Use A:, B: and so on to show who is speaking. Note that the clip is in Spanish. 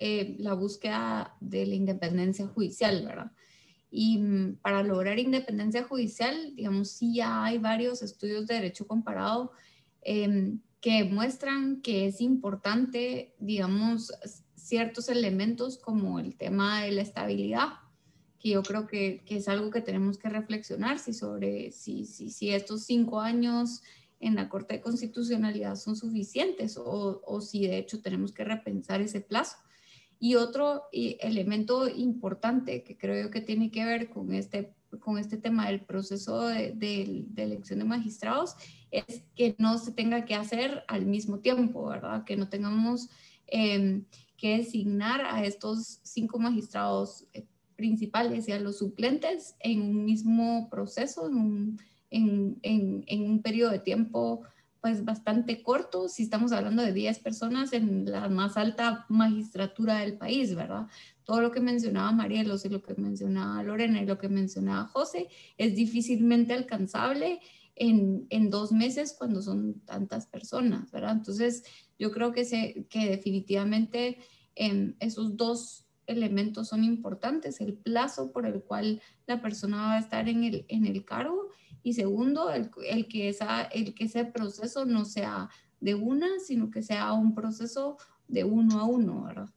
A: eh, la búsqueda de la independencia judicial, ¿verdad? Y mm, para lograr independencia judicial, digamos, sí ya hay varios estudios de derecho comparado em, que muestran que es importante, digamos, ciertos elementos como el tema de la estabilidad, que yo creo que, es algo que tenemos que reflexionar si sobre si, si, si estos cinco años en la Corte de Constitucionalidad son suficientes o, o si de hecho tenemos que repensar ese plazo. Y otro elemento importante que creo yo que tiene que ver con este, con este tema del proceso de, elección de magistrados es que no se tenga que hacer al mismo tiempo, ¿verdad? Que no tengamos em, que designar a estos cinco magistrados eh, principales y a los suplentes en un mismo proceso, en un, en un periodo de tiempo pues bastante corto, si estamos hablando de 10 personas en la más alta magistratura del país, ¿verdad? Todo lo que mencionaba Marielos y lo que mencionaba Lorena y lo que mencionaba José es difícilmente alcanzable en, en dos meses cuando son tantas personas, ¿verdad? Entonces, yo creo que, se, que definitivamente eh, esos dos elementos son importantes, el plazo por el cual la persona va a estar en el, en el cargo y segundo, el, que esa, el que ese proceso no sea de una, sino que sea un proceso de uno a uno, ¿verdad?